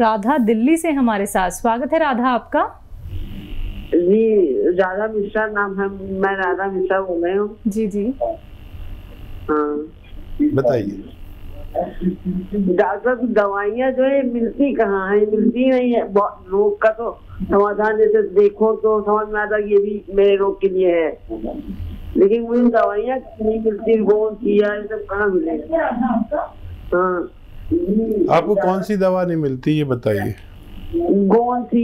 राधा दिल्ली से हमारे साथ। स्वागत है राधा आपका। जी राधा मिश्रा नाम है। मैं राधा मिश्रा बोल रही हूँ। जी जी। हाँ। बताइए। डॉक्टर दवाइयाँ जो है मिलती कहाँ है? मिलती नहीं है। रोग का तो समाधान जैसे देखो तो समझ में आता ये भी मेरे रोग के लिए है। लेकिन मुझे दवाइयाँ नहीं मिलती? गोन किया ये सब कहाँ मिलेगा? हाँ। आपको कौन सी दवा नहीं मिलती ये बताइए।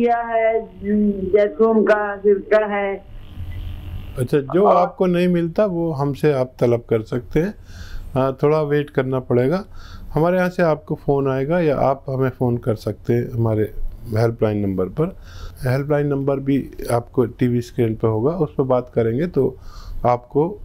है का सिरका है। अच्छा जो आपको नहीं मिलता वो हमसे आप तलब कर सकते हैं। हाँ, थोड़ा वेट करना पड़ेगा। हमारे यहाँ से आपको फ़ोन आएगा या आप हमें फ़ोन कर सकते हैं हमारे हेल्पलाइन नंबर पर। हेल्पलाइन नंबर भी आपको टीवी स्क्रीन पर होगा उस पर बात करेंगे तो आपको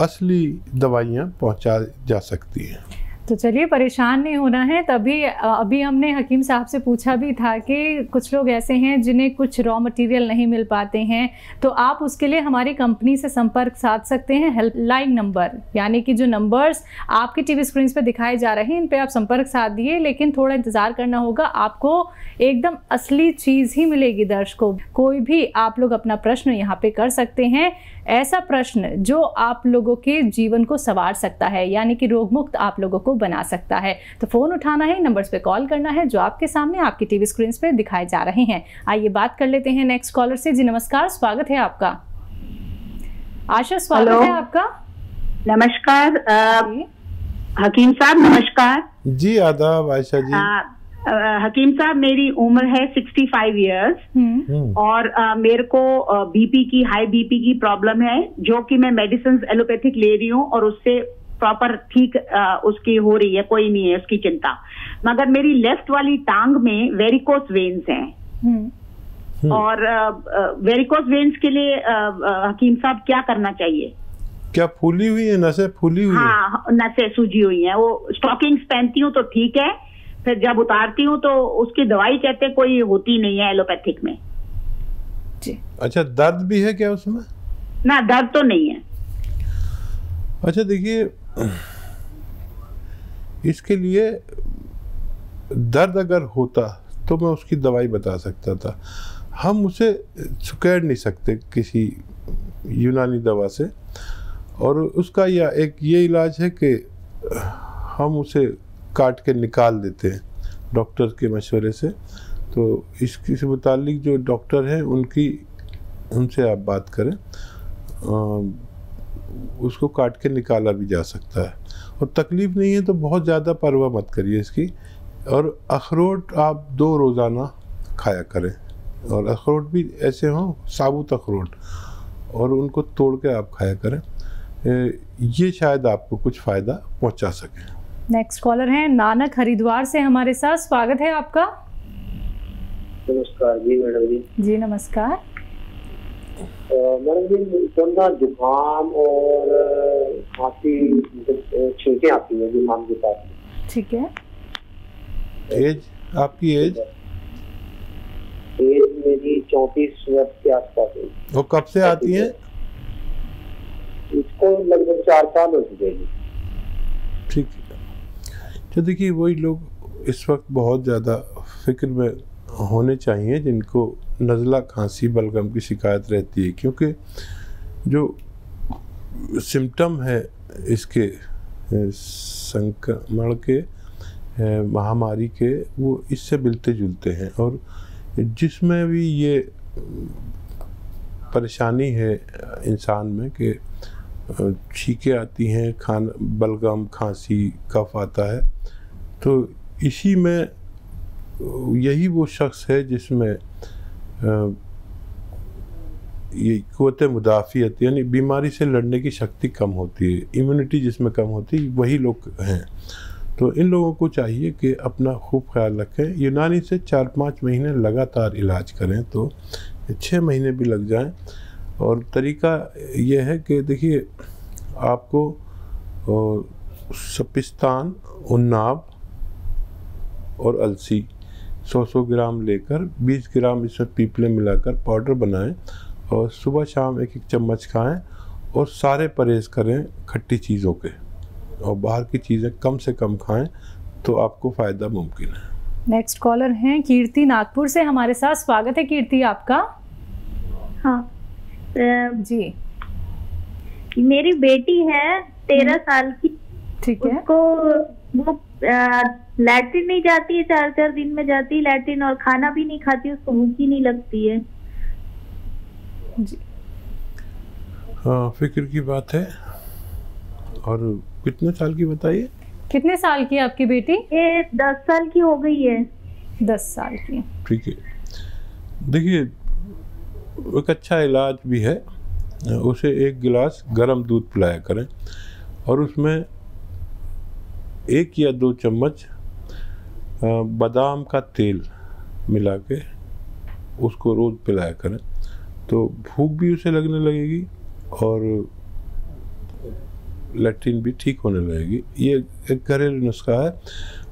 असली दवाइयाँ पहुँचा जा सकती हैं। तो चलिए, परेशान नहीं होना है। तभी अभी हमने हकीम साहब से पूछा भी था कि कुछ लोग ऐसे हैं जिन्हें कुछ रॉ मटेरियल नहीं मिल पाते हैं। तो आप उसके लिए हमारी कंपनी से संपर्क साध सकते हैं। हेल्पलाइन नंबर यानी कि जो नंबर्स आपके टीवी स्क्रीन पर दिखाए जा रहे हैं, इन पर आप संपर्क साध दिए लेकिन थोड़ा इंतज़ार करना होगा। आपको एकदम असली चीज़ ही मिलेगी दर्शकों। कोई भी आप लोग अपना प्रश्न यहाँ पे कर सकते हैं। ऐसा प्रश्न जो आप लोगों के जीवन को संवार सकता है, यानी कि रोगमुक्त आप लोगों को बना सकता है। तो फ़ोन उठाना है नंबर्स पे कॉल करना है जो आपके सामने आपकी टीवी स्क्रीन पे दिखाए जा रहे हैं। आइए बात कर लेते हैं नेक्स्ट कॉलर से। जी नमस्कार स्वागत है आपका। आशा स्वागत हेलो। है आपका? नमस्कार हकीम साहब नमस्कार। जी आदाब आयशा जी। अ, हकीम साहब मेरी उम्र है 65 इयर्स हम्म। हम्म, और अ, मेरे को बीपी की हाई बीपी की प्रॉब्लम है जो कि मैं मेडिसिन एलोपैथिक ले रही हूँ और उससे प्रॉपर ठीक उसकी हो रही है कोई नहीं है उसकी चिंता। मगर मेरी लेफ़्ट वाली टांग में वेरिकोस वेन्स हैं। हम्म। हम्म। और वेरिकोस वेन्स के लिए हकीम साहब क्या करना चाहिए? क्या फूली हुई है नसें फूली हुई है? हाँ नसें सूजी हुई हैं। वो स्टॉकिंग्स पहनती हूँ तो ठीक है फिर जब उतारती हूँ तो उसकी दवाई कहते हैं कोई होती नहीं है एलोपैथिक में। जी। अच्छा दर्द भी है क्या उसमें? ना दर्द तो नहीं है। अच्छा देखिए इसके लिए दर्द अगर होता तो मैं उसकी दवाई बता सकता था। हम उसे सुकैर नहीं सकते किसी यूनानी दवा से। और उसका या एक ये इलाज है कि हम उसे काट के निकाल देते हैं डॉक्टर के मशवरे से। तो इसके से मुतालिक जो डॉक्टर हैं उनकी उनसे आप बात करें। अ, उसको काट के निकाला भी जा सकता है। और तकलीफ़ नहीं है तो बहुत ज़्यादा परवाह मत करिए इसकी। और अखरोट आप दो रोज़ाना खाया करें। और अखरोट भी ऐसे हों साबुत अखरोट और उनको तोड़ के आप खाया करें। ये शायद आपको कुछ फ़ायदा पहुँचा सके। नेक्स्ट कॉलर हैं नानक हरिद्वार से हमारे साथ। स्वागत है आपका। नमस्कार जी मैडम जी। जी नमस्कार। मैडम जी ना जुकाम और खांसी मतलब, छींकें आती हैं जुकाम के साथ ठीक है। एज? आपकी एज? एज मेरी चौंतीस वर्ष के आसपास है। वो कब से आती हैं? इसको लगभग चार साल हो चुके हैं। ठीक है। तो देखिए वही लोग इस वक्त बहुत ज़्यादा फ़िक्र में होने चाहिए जिनको नज़ला खांसी, बलगम की शिकायत रहती है, क्योंकि जो सिम्टम है इसके संक्रमण के महामारी के, वो इससे मिलते जुलते हैं। और जिसमें भी ये परेशानी है इंसान में कि छींकें आती हैं, खान, बलगम, खांसी, कफ आता है तो इसी में यही वो शख्स है जिसमें ये क़वत मुदाफ़ियत, यानी बीमारी से लड़ने की शक्ति कम होती है इम्यूनिटी जिसमें कम होती है, वही लोग हैं। तो इन लोगों को चाहिए कि अपना खूब ख्याल रखें। यूनानी से चार पाँच महीने लगातार इलाज करें तो छः महीने भी लग जाएँ। और तरीका यह है कि देखिए, आपको सपिस्तान उन्नाब और अलसी 100-100 ग्राम लेकर 20 ग्राम इसमें पीपले मिलाकर पाउडर बनाएँ और सुबह शाम एक एक चम्मच खाएँ और सारे परहेज़ करें खट्टी चीज़ों के। और बाहर की चीज़ें कम से कम खाएँ तो आपको फ़ायदा मुमकिन है। नेक्स्ट कॉलर हैं कीर्ति नागपुर से हमारे साथ। स्वागत है कीर्ति आपका। हाँ। जी। मेरी बेटी है तेरह साल की। ठीक है। उसको वो लैट्रिन नहीं जाती है चार चार दिन में जाती है लैट्रिन और खाना भी नहीं खाती उसको भूख ही नहीं लगती है। जी। हाँ फ़िक्र की बात है। और कितने साल की बताइए? कितने साल की आपकी बेटी? ये दस साल की हो गई है। दस साल की ठीक है। देखिए एक अच्छा इलाज भी है। उसे एक गिलास गर्म दूध पिलाया करें और उसमें एक या दो चम्मच बादाम का तेल मिला के उसको रोज़ पिलाया करें तो भूख भी उसे लगने लगेगी और लैट्रिन भी ठीक होने लगेगी। ये एक घरेलू नुस्खा है।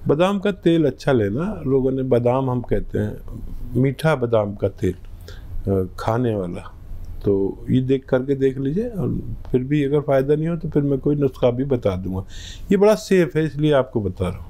बादाम का तेल अच्छा लेना। लोगों ने बादाम हम कहते हैं, मीठा बादाम का तेल खाने वाला। तो ये देख करके देख लीजिए और फिर भी अगर फ़ायदा नहीं हो तो फिर मैं कोई नुस्खा भी बता दूँगा। ये बड़ा सेफ़ है इसलिए आपको बता रहा हूँ।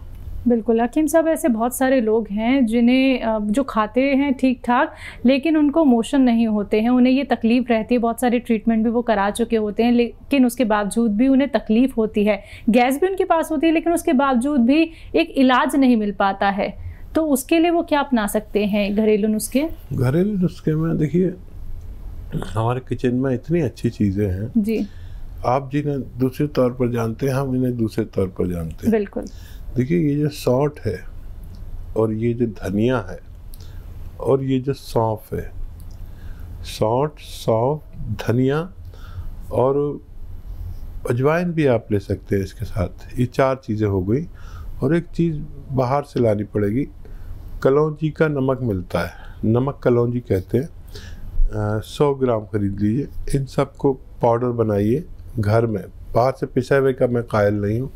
बिल्कुल हकीम साहब ऐसे बहुत सारे लोग हैं जिन्हें जो खाते हैं ठीक ठाक लेकिन उनको मोशन नहीं होते हैं उन्हें ये तकलीफ़ रहती है बहुत सारे ट्रीटमेंट भी वो करा चुके होते हैं लेकिन उसके बावजूद भी उन्हें तकलीफ़ होती है। गैस भी उनके पास होती है लेकिन उसके बावजूद भी एक इलाज नहीं मिल पाता है। तो उसके लिए वो क्या अपना सकते हैं घरेलू नुस्खे? घरेलू नुस्खे में देखिए हमारे किचन में इतनी अच्छी चीज़ें हैं। जी। आप जिन्हें दूसरे तौर पर जानते हैं हम इन्हें दूसरे तौर पर जानते हैं। बिल्कुल। देखिए ये जो सौंठ है और ये जो धनिया है और ये जो सौंफ है सौट सौंफ धनिया और अजवाइन भी आप ले सकते हैं इसके साथ। ये चार चीज़ें हो गई और एक चीज़ बाहर से लानी पड़ेगी। कलौंजी का नमक मिलता है। नमक कलौंजी कहते हैं। सौ ग्राम खरीद लीजिए। इन सबको पाउडर बनाइए घर में। बाहर से पिसा हुए का मैं कायल नहीं हूँ।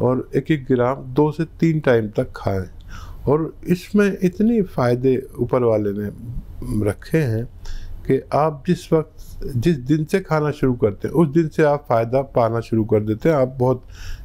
और एक एक ग्राम दो से तीन टाइम तक खाएँ। और इसमें इतने फ़ायदे ऊपर वाले ने रखे हैं कि आप जिस वक्त, जिस दिन से खाना शुरू करते हैं, उस दिन से आप फ़ायदा पाना शुरू कर देते हैं। आप बहुत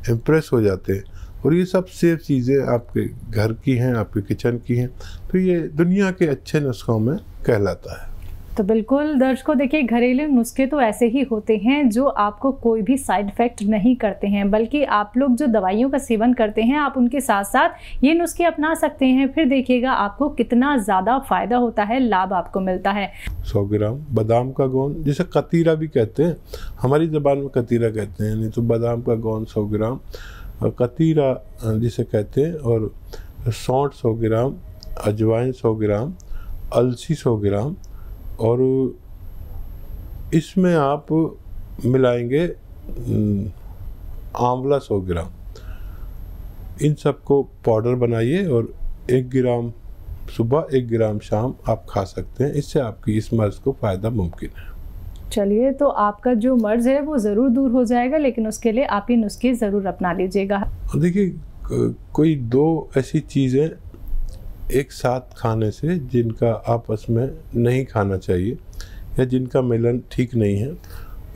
इम्प्रेस हो जाते हैं। और ये सब सेफ़ चीज़ें आपके घर की हैं, आपके किचन की हैं। तो ये दुनिया के अच्छे नुस्खों में कहलाता है। तो बिल्कुल दर्शकों देखिए, घरेलू नुस्खे तो ऐसे ही होते हैं जो आपको कोई भी साइड इफ़ेक्ट नहीं करते हैं, बल्कि आप लोग जो दवाइयों का सेवन करते हैं, आप उनके साथ साथ ये नुस्खे अपना सकते हैं। फिर देखिएगा, आपको कितना ज़्यादा फ़ायदा होता है, लाभ आपको मिलता है। सौ ग्राम बादाम का गोंद, जिसे कतीरा भी कहते हैं, हमारी ज़बान में कतीरा कहते हैं, नहीं तो बादाम का गोंद सौ ग्राम कतीरा जिसे कहते हैं, और सौंठ सौ ग्राम, अजवाइन सौ ग्राम, अलसी सौ ग्राम और इसमें आप मिलाएँगे आंवला सौ ग्राम। इन सबको पाउडर बनाइए और एक ग्राम सुबह एक ग्राम शाम आप खा सकते हैं। इससे आपकी इस मर्ज को फ़ायदा मुमकिन है। चलिए तो आपका जो मर्ज है वो ज़रूर दूर हो जाएगा लेकिन उसके लिए आप ये नुस्खे ज़रूर अपना लीजिएगा। देखिए कोई दो ऐसी चीज़ें एक साथ खाने से जिनका आपस में नहीं खाना चाहिए या जिनका मिलन ठीक नहीं है,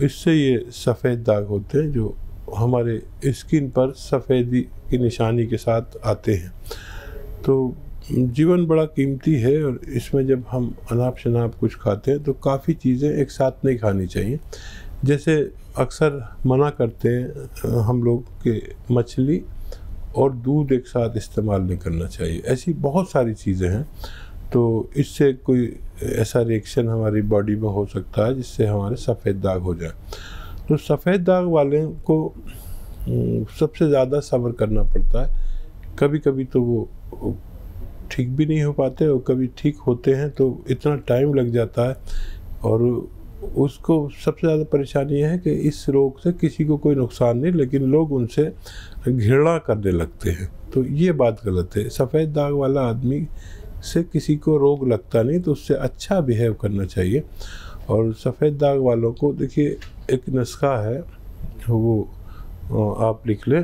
इससे ये सफ़ेद दाग होते हैं जो हमारे स्किन पर सफ़ेदी की निशानी के साथ आते हैं। तो जीवन बड़ा कीमती है और इसमें जब हम अनाप शनाप कुछ खाते हैं तो काफ़ी चीज़ें एक साथ नहीं खानी चाहिए। जैसे अक्सर मना करते हैं हम लोग के मछली और दूध एक साथ इस्तेमाल नहीं करना चाहिए। ऐसी बहुत सारी चीज़ें हैं। तो इससे कोई ऐसा रिएक्शन हमारी बॉडी में हो सकता है जिससे हमारे सफ़ेद दाग हो जाए। तो सफ़ेद दाग वाले को हम्म, सबसे ज़्यादा सब्र करना पड़ता है। कभी कभी तो वो ठीक भी नहीं हो पाते और कभी ठीक होते हैं तो इतना टाइम लग जाता है। और उसको सबसे ज़्यादा परेशानी है कि इस रोग से किसी को कोई नुकसान नहीं, लेकिन लोग उनसे घृणा करने लगते हैं। तो ये बात गलत है। सफ़ेद दाग वाला आदमी से किसी को रोग लगता नहीं तो उससे अच्छा बिहेव करना चाहिए। और सफ़ेद दाग वालों को, देखिए, एक नुस्खा है, वो आप लिख लें,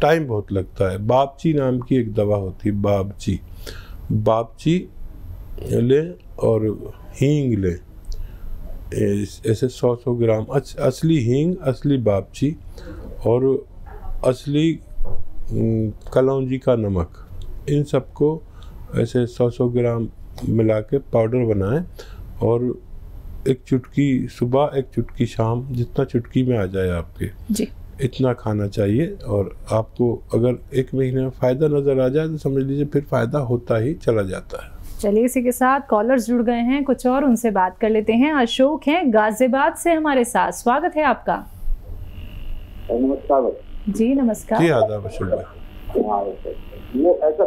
टाइम बहुत लगता है। बापची नाम की एक दवा होती है, बापची। बापची लें और हींग लें। ऐस- सौ सौ ग्राम अस, असली हींग असली बापची और असली कलौजी का नमक इन सबको ऐसे सौ सौ ग्राम मिला के पाउडर बनाएँ और एक चुटकी सुबह एक चुटकी शाम जितना चुटकी में आ जाए आपके जी इतना खाना चाहिए और आपको अगर एक महीने में फ़ायदा नज़र आ जाए तो समझ लीजिए फिर फ़ायदा होता ही चला जाता है चलिए इसी के साथ कॉलर्स जुड़ गए हैं कुछ और उनसे बात कर लेते हैं। अशोक हैं गाजियाबाद से हमारे साथ। स्वागत है आपका। नमस्कार। जी नमस्कार। जी आदाब अशोक भाई। हाँ वो ऐसा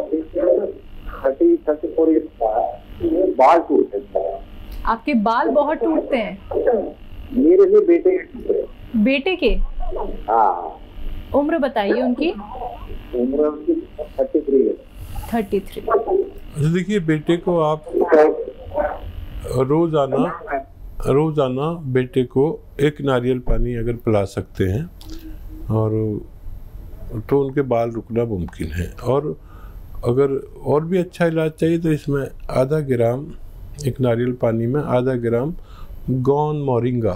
थर्टी थर्टी फोर ये बाल टूट है। आपके बाल बहुत टूटते हैं? मेरे लिए बेटे के बेटे के? हाँ। उम्र बताइए उनकी। उम्र उनकी थर्टी थ्री थर्टी थ्री देखिए बेटे को आप रोज़ाना रोज़ाना बेटे को एक नारियल पानी अगर पिला सकते हैं और तो उनके बाल रुकना मुमकिन है। और अगर और भी अच्छा इलाज चाहिए तो इसमें आधा ग्राम एक नारियल पानी में आधा ग्राम गौन मोरिंगा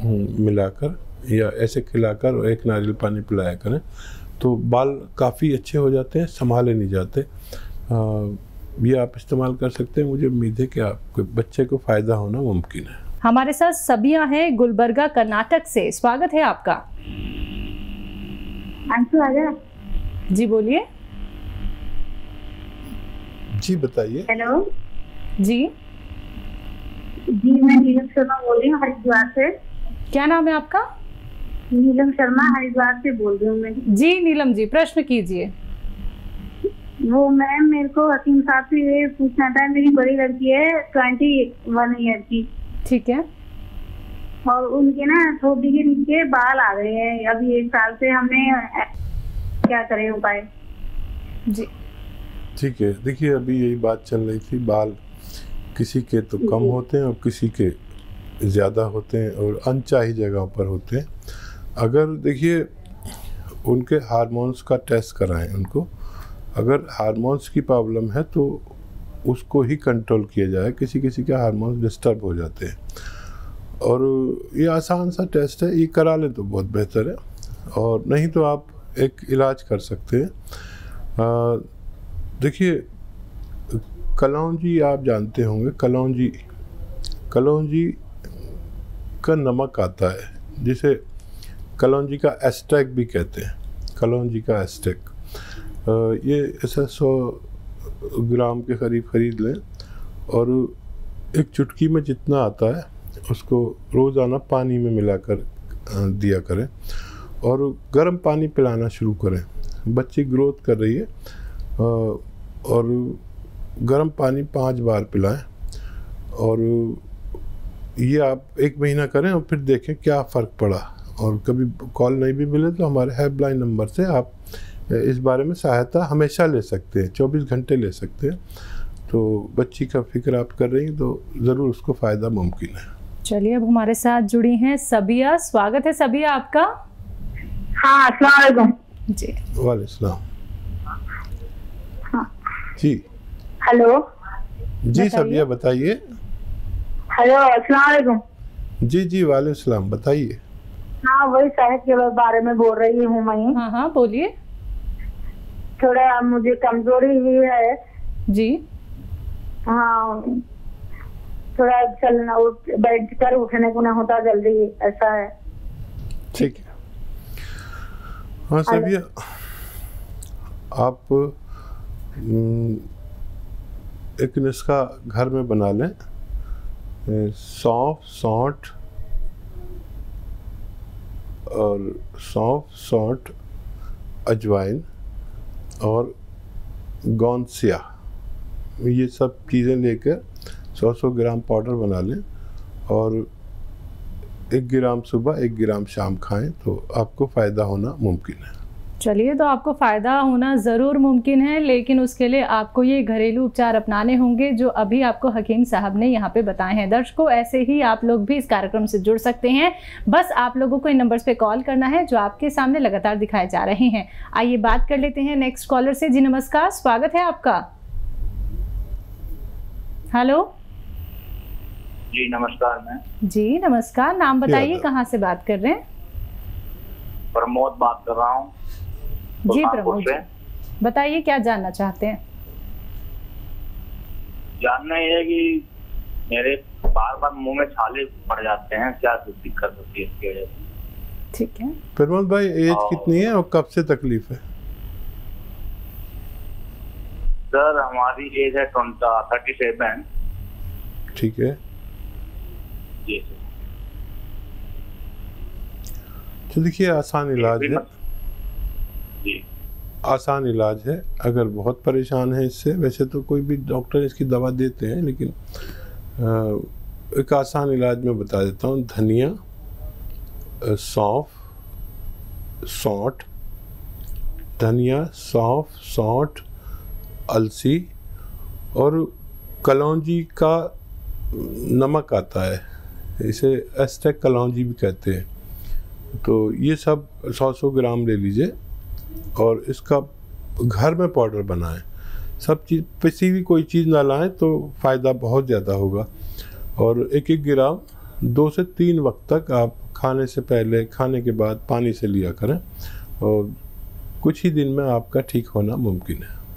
हम्म, मिलाकर या ऐसे खिलाकर एक नारियल पानी पिलाया करें। तो बाल काफ़ी अच्छे हो जाते हैं संभाले नहीं जाते। आ, ये आप इस्तेमाल कर सकते हैं मुझे उम्मीद है कि आपके बच्चे को फ़ायदा होना मुमकिन है। हमारे साथ सबिया हैं गुलबर्गा कर्नाटक से। स्वागत है आपका। जी बोलिए। जी बताइए। हेलो। जी। जी मैं नीलम शर्मा बोल रही हूँ हरिद्वार से। क्या नाम है आपका? नीलम शर्मा हरिद्वार से बोल रही हूँ मैं। जी नीलम जी प्रश्न कीजिए। वो मैम मेरे को हकीम साहब से ये पूछना था मेरी बड़ी लड़की है ट्वेंटी वन ईयर की। ठीक है। और उनके ना थोड़ी के नीचे बाल आ गए हैं। अभी एक साल से हमने क्या करें उपाय? जी। ठीक है। देखिए अभी यही बात चल रही थी बाल किसी के तो कम होते हैं और किसी के ज़्यादा होते हैं और अनचाही जगहों पर होते हैं। अगर देखिए उनके हार्मोन्स का टेस्ट कराएँ उनको अगर हार्मोन्स की प्रॉब्लम है तो उसको ही कंट्रोल किया जाए। किसी किसी के हार्मोन्स डिस्टर्ब हो जाते हैं। और ये आसान सा टेस्ट है, ये करा लें तो बहुत बेहतर है। और नहीं तो आप एक इलाज कर सकते हैं। देखिए, कलौजी आप जानते होंगे, कलौंजी। कलौंजी का नमक आता है, जिसे कलौजी का एस्टेक भी कहते हैं। कलौंजी का एस्टेक। ये ऐसा सौ ग्राम के करीब खरीद लें और एक चुटकी में जितना आता है, उसको रोज़ाना पानी में मिलाकर दिया करें और गर्म पानी पिलाना शुरू करें। बच्ची ग्रोथ कर रही है और गर्म पानी पाँच बार पिलाएँ और ये आप एक महीना करें और फिर देखें क्या फ़र्क पड़ा। और कभी कॉल नहीं भी मिले तो हमारे हेल्पलाइन नंबर से आप इस बारे में सहायता हमेशा ले सकते हैं चौबीस घंटे ले सकते हैं। तो बच्ची का फ़िक्र आप कर रही हैं तो ज़रूर उसको फ़ायदा मुमकिन है। चलिए अब हमारे साथ जुड़ी हैं सबिया। स्वागत है सबिया आपका। हाँ अस्सलाम जी। वालेकुम हाँ। जी। हेलो। जी। सबिया बताइए। हेलो अस्सलाम जी जी वाले बताइए। हाँ वही सेहत के बारे में बोल रही हूँ मैं। हाँ हाँ बोलिए। थोड़ा मुझे कमज़ोरी भी है। जी। हाँ थोड़ा चलना उठ बैठ कर उठने को ना होता जल्दी ऐसा है। ठीक है। हाँ सबिया आप हम्म, एक नुस्खा घर में बना लें। सौंफ सौंठ और सौंफ सौंठ, अजवाइन और गौनसिया। ये सब चीज़ें लेकर सौ सौ ग्राम पाउडर बना लें और एक ग्राम सुबह, एक ग्राम शाम खाएँ तो आपको फ़ायदा होना मुमकिन है। चलिए तो आपको फ़ायदा होना ज़रूर मुमकिन है लेकिन उसके लिए आपको ये घरेलू उपचार अपनाने होंगे जो अभी आपको हकीम साहब ने यहाँ पे बताए हैं। दर्शकों ऐसे ही आप लोग भी इस कार्यक्रम से जुड़ सकते हैं। बस आप लोगों को इन नंबर्स पे कॉल करना है जो आपके सामने लगातार दिखाए जा रहे हैं। आइए बात कर लेते हैं नेक्स्ट कॉलर से। जी नमस्कार स्वागत है आपका। हेलो। जी नमस्कार मैम। जी नमस्कार नाम बताइए। कहाँ से बात कर रहे हैं? प्रमोद बात कर रहा हूँ। जी प्रमोद जी। बताइए क्या जानना चाहते हैं? जानना ये है कि मेरे बार बार मुँह में छाले पड़ जाते हैं क्या दिक्कत होती है इसकी वजह से? ठीक है। प्रमोद भाई एज। कितनी है और कब से तकलीफ़ है? सर हमारी एज है थर्टी सेवन। ठीक है। जी। सर तो देखिए आसान इलाज है। आसान इलाज है अगर बहुत परेशान है इससे वैसे तो कोई भी डॉक्टर इसकी दवा देते हैं लेकिन अ, एक आसान इलाज मैं बता देता हूँ धनिया सौंफ सौंठ धनिया सौंफ सौंठ अलसी और कलौजी का नमक आता है इसे एस्टेक कलौजी भी कहते हैं। तो ये सब सौ सौ ग्राम ले लीजिए। और इसका घर में पाउडर बनाएँ। सब चीज़, किसी भी कोई चीज़ ना लाएँ तो फ़ायदा बहुत ज़्यादा होगा। और एक एक ग्राम, दो से तीन वक्त तक आप खाने से पहले, खाने के बाद पानी से लिया करें और कुछ ही दिन में आपका ठीक होना मुमकिन है।